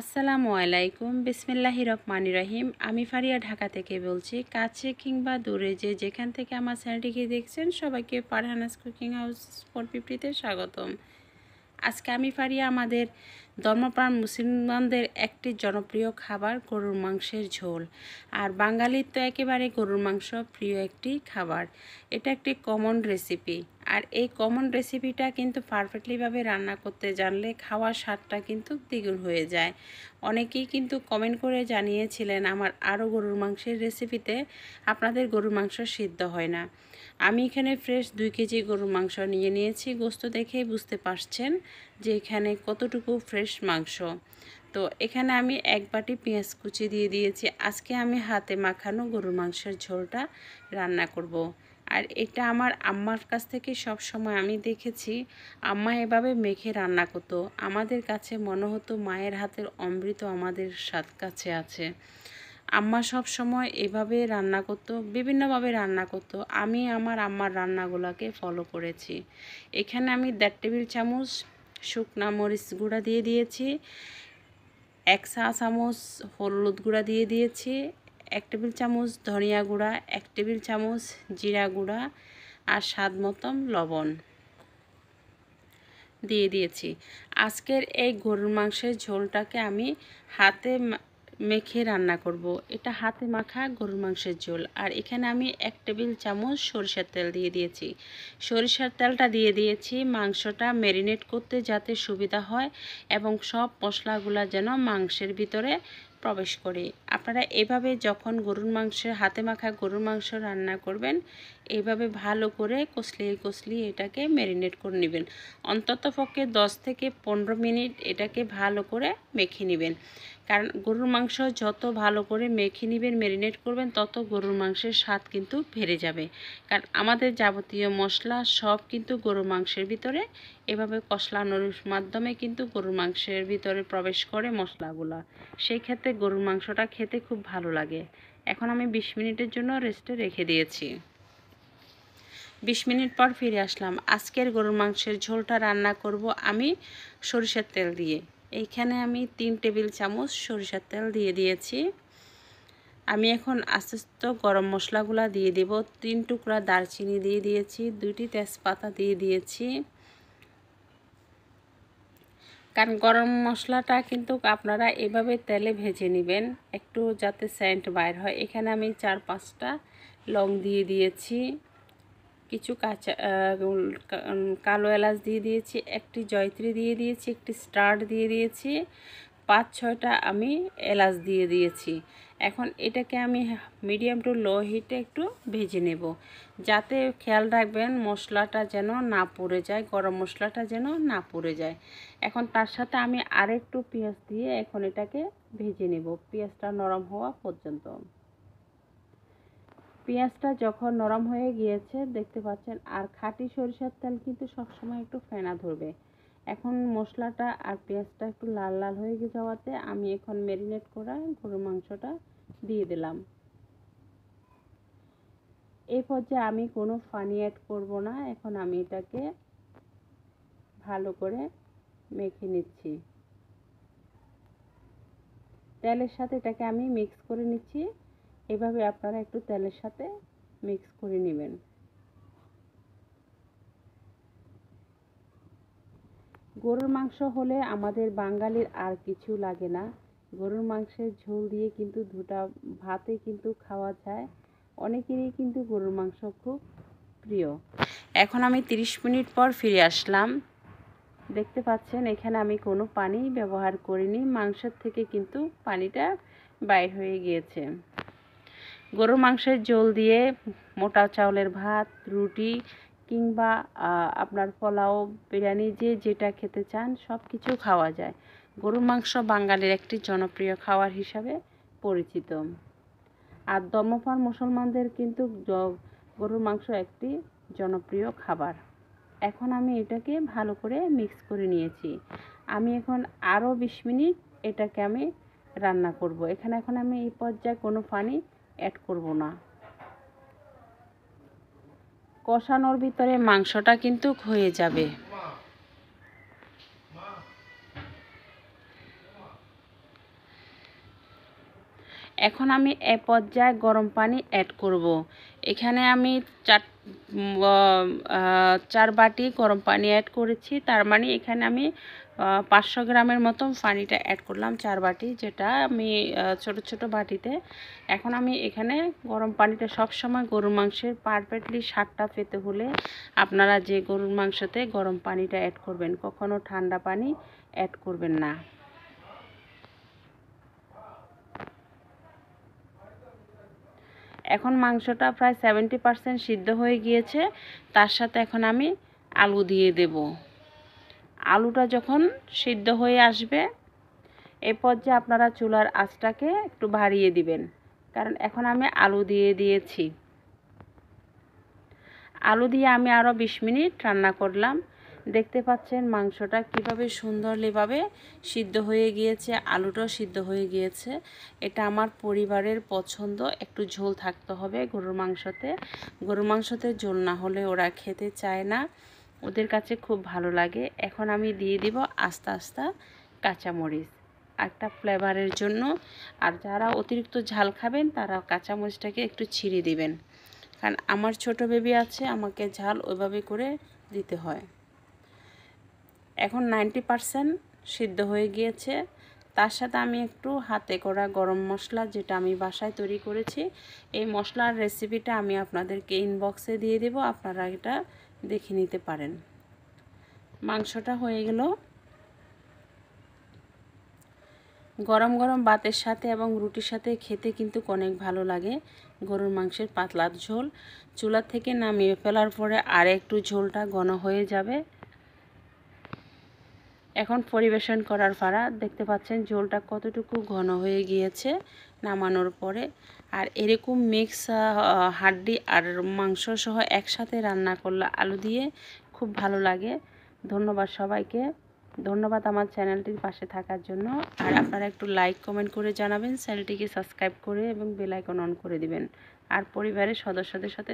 আসসালামু আলাইকুম। বিসমিল্লাহি রহমানি রহিম। আমি ফারিয়া ঢাকা থেকে বলছি, কাছে কিংবা দূরে যে যেখান থেকে আমার চ্যানেলটিকে দেখছেন, সবাইকে পারহানাস কুকিং হাউস ফোর ফিফটিতে স্বাগতম। আজকে আমি ফারিয়া আমাদের ধর্মপ্রাণ মুসলমানদের একটি জনপ্রিয় খাবার গরুর মাংসের ঝোল। আর বাঙালির তো একেবারে গরুর মাংস প্রিয় একটি খাবার। এটা একটি কমন রেসিপি আর এই কমন রেসিপিটা কিন্তু পারফেক্টলিভাবে রান্না করতে জানলে খাওয়ার স্বাদটা কিন্তু দ্বিগুণ হয়ে যায়। অনেকেই কিন্তু কমেন্ট করে জানিয়েছিলেন, আমার আরও গরুর মাংসের রেসিপিতে আপনাদের গরুর মাংস সিদ্ধ হয় না। আমি এখানে ফ্রেশ দুই কেজি গরুর মাংস নিয়ে নিয়েছি। গোস্ত দেখেই বুঝতে পারছেন যে এখানে কতটুকু ফ্রেশ মাংস। তো এখানে আমি এক বাটি পেঁয়াজ কুচি দিয়ে দিয়েছি। আজকে আমি হাতে মাখানো গরুর মাংসের ঝোলটা রান্না করব। আর এটা আমার আম্মার কাছ থেকে সব সময় আমি দেখেছি, আম্মা এভাবে মেখে রান্না করতো। আমাদের কাছে মনে হতো মায়ের হাতের অমৃত আমাদের স্বাদ কাছে আছে। আম্মা সব সময় এভাবে রান্না করতো, বিভিন্নভাবে রান্না করতো। আমি আমার আম্মার রান্নাগুলোকে ফলো করেছি। এখানে আমি দেড় টেবিল চামচ শুকনা মরিচ গুঁড়া দিয়ে দিয়েছি, এক চা চামচ হলুদ গুঁড়া দিয়ে দিয়েছি, এক টেবিল চামচ ধনিয়া গুঁড়া, এক টেবিল চামচ জিরা গুঁড়া আর স্বাদ মতন লবণ দিয়ে দিয়েছি। আজকের এই গরুর মাংসের ঝোলটাকে আমি হাতে মেখে রান্না করব। এটা হাতে মাখা গরুর মাংসের ঝোল। আর এখানে আমি এক টেবিল চামচ সরিষার তেল দিয়ে দিয়েছি। সরিষার তেলটা দিয়ে দিয়েছি মাংসটা ম্যারিনেট করতে যাতে সুবিধা হয় এবং সব মশলাগুলো যেন মাংসের ভিতরে প্রবেশ করে। আপনারা এভাবে যখন গরুর মাংসের, হাতে মাখা গরুর মাংস রান্না করবেন এইভাবে ভালো করে কষলিয়ে কষলিয়ে এটাকে ম্যারিনেট করে নেবেন। অন্তত পক্ষে দশ থেকে পনেরো মিনিট এটাকে ভালো করে মেখে নেবেন। কারণ গরুর মাংস যত ভালো করে মেখে নেবেন ম্যারিনেট করবেন, তত গরুর মাংসের স্বাদ কিন্তু বেড়ে যাবে। কারণ আমাদের যাবতীয় মশলা সব কিন্তু গরুর মাংসের ভিতরে। এভাবে কষলানোর মাধ্যমে কিন্তু গরুর মাংসের ভিতরে প্রবেশ করে মশলাগুলা। সেই ক্ষেত্রে গরুর মাংসটা খেতে খুব ভালো লাগে। এখন আমি বিশ মিনিটের জন্য রেস্টে রেখে দিয়েছি। বিশ মিনিট পর ফিরে আসলাম। আজকের গরুর মাংসের ঝোলটা রান্না করব আমি সরিষার তেল দিয়ে। এইখানে আমি তিন টেবিল চামচ সরিষার তেল দিয়ে দিয়েছি। আমি এখন আস্তে আস্তে গরম মশলাগুলো দিয়ে দেব। তিন টুকরা দারচিনি দিয়ে দিয়েছি, দুইটি তেজপাতা দিয়ে দিয়েছি। কারণ গরম মশলাটা কিন্তু আপনারা এভাবে তেলে ভেজে নেবেন, একটু যাতে সেন্ট বাইর হয়। এখানে আমি চার পাঁচটা লং দিয়ে দিয়েছি। কিছু কাঁচা কালো এলাচ দিয়ে দিয়েছি, একটি জয়ত্রী দিয়ে দিয়েছি, একটি স্টার্ট দিয়ে দিয়েছি, পাঁচ, ছয়টা আমি এলাচ দিয়ে দিয়েছি। এখন এটাকে আমি মিডিয়াম টু লো হিটে একটু ভেজে নেব, যাতে খেয়াল রাখবেন মশলাটা যেন না পড়ে যায়, গরম মশলাটা যেন না পড়ে যায়। এখন তার সাথে আমি আরেকটু পেঁয়াজ দিয়ে এখন এটাকে ভেজে নেব, পেঁয়াজটা নরম হওয়া পর্যন্ত। পেঁয়াজটা যখন নরম হয়ে গিয়েছে, দেখতে পাচ্ছেন, আর খাঁটি সরিষার তেল কিন্তু সবসময় একটু ফেনা ধরবে। এখন মশলাটা আর পেঁয়াজটা একটু লাল লাল হয়ে যাওয়াতে আমি এখন ম্যারিনেট করা গরুর মাংসটা দিয়ে দিলাম। এই পর্যায়ে আমি কোনো পানি অ্যাড করব না, এখন আমি এটাকে ভালো করে মেখে নিচ্ছি। তেলের সাথে এটাকে আমি মিক্স করে নিচ্ছি। এভাবে আপনারা একটু তেলের সাথে মিক্স করে নেবেন। গরুর মাংস হলে আমাদের বাঙালির আর কিছু লাগে না। গরুর মাংসের ঝোল দিয়ে কিন্তু দুটা ভাতে কিন্তু খাওয়া যায়। অনেকেরই কিন্তু গরুর মাংস খুব প্রিয়। এখন আমি 30 মিনিট পর ফিরে আসলাম। দেখতে পাচ্ছেন, এখানে আমি কোনো পানি ব্যবহার করিনি। মাংসের থেকে কিন্তু পানিটা বাইর হয়ে গিয়েছে। গরুর মাংসের ঝোল দিয়ে মোটা চাউলের ভাত, রুটি কিংবা আপনার পোলাও, বিরিয়ানি যে যেটা খেতে চান সব কিছু খাওয়া যায়। গরুর মাংস বাঙালির একটি জনপ্রিয় খাবার হিসাবে পরিচিত। আর ধর্মপাল মুসলমানদের কিন্তু গরুর মাংস একটি জনপ্রিয় খাবার। এখন আমি এটাকে ভালো করে মিক্স করে নিয়েছি। আমি এখন আরও বিশ মিনিট এটাকে আমি রান্না করব। এখানে এখন আমি এই পর্যায়ে কোনো পানি অ্যাড করব না। কষানোর ভিতরে মাংসটা কিন্তু হয়ে যাবে। এখন আমি এ পর্যায়ে গরম পানি অ্যাড করব। এখানে আমি চার চার বাটি গরম পানি অ্যাড করেছি। তার মানে এখানে আমি পাঁচশো গ্রামের মতো পানিটা অ্যাড করলাম চার বাটি, যেটা আমি ছোট ছোট বাটিতে। এখন আমি এখানে গরম পানিটা সব সময় গরুর মাংসের পারফেক্টলি স্বাদটা পেতে হলে আপনারা যে গরুর মাংসতে গরম পানিটা অ্যাড করবেন, কখনো ঠান্ডা পানি অ্যাড করবেন না। এখন মাংসটা প্রায় সেভেন্টি পারসেন্ট সিদ্ধ হয়ে গিয়েছে। তার সাথে এখন আমি আলু দিয়ে দেব। আলুটা যখন সিদ্ধ হয়ে আসবে, এ পর্যায়ে আপনারা চুলার আঁচটাকে একটু বাড়িয়ে দিবেন। কারণ এখন আমি আলু দিয়ে দিয়েছি। আলু দিয়ে আমি আরও বিশ মিনিট রান্না করলাম। দেখতে পাচ্ছেন মাংসটা কীভাবে সুন্দরলিভাবে সিদ্ধ হয়ে গিয়েছে, আলুটাও সিদ্ধ হয়ে গিয়েছে। এটা আমার পরিবারের পছন্দ, একটু ঝোল থাকতে হবে গরুর মাংসতে। গরুর মাংসতে ঝোল না হলে ওরা খেতে চায় না, ওদের কাছে খুব ভালো লাগে। এখন আমি দিয়ে দিব আস্তে আস্তে কাঁচামরিচ। একটা ফ্লেভারের জন্য। আর যারা অতিরিক্ত ঝাল খাবেন, তারা কাঁচামরিচটাকে একটু ছিঁড়ে দিবেন। কারণ আমার ছোট বেবি আছে, আমাকে ঝাল ওইভাবে করে দিতে হয়। এখন নাইনটি পারসেন্ট সিদ্ধ হয়ে গিয়েছে। তার সাথে আমি একটু হাতে করা গরম মশলা যেটা আমি বাসায় তৈরি করেছি, এই মশলার রেসিপিটা আমি আপনাদেরকে ইনবক্সে দিয়ে দেব, আপনারা এটা দেখে নিতে পারেন। মাংসটা হয়ে গেল। গরম গরম ভাতের সাথে এবং রুটির সাথে খেতে কিন্তু অনেক ভালো লাগে। গরুর মাংসের পাতলা ঝোল। চুলা থেকে নামিয়ে ফেলার পরে আর একটু ঝোলটা ঘন হয়ে যাবে। এখন পরিবেশন করার পাড়া দেখতে পাচ্ছেন ঝোলটা কতটুকু ঘন হয়ে গিয়েছে নামানোর পরে। আর এরকম মিক্স হাড্ডি আর মাংস সহ একসাথে রান্না করলে আলু দিয়ে খুব ভালো লাগে। ধন্যবাদ সবাইকে। ধন্যবাদ আমার চ্যানেলটির পাশে থাকার জন্য। আর আপনারা একটু লাইক কমেন্ট করে জানাবেন, চ্যানেলটিকে সাবস্ক্রাইব করে এবং বেল আইকন অন করে দিবেন। আর পরিবারের সদস্যদের সাথে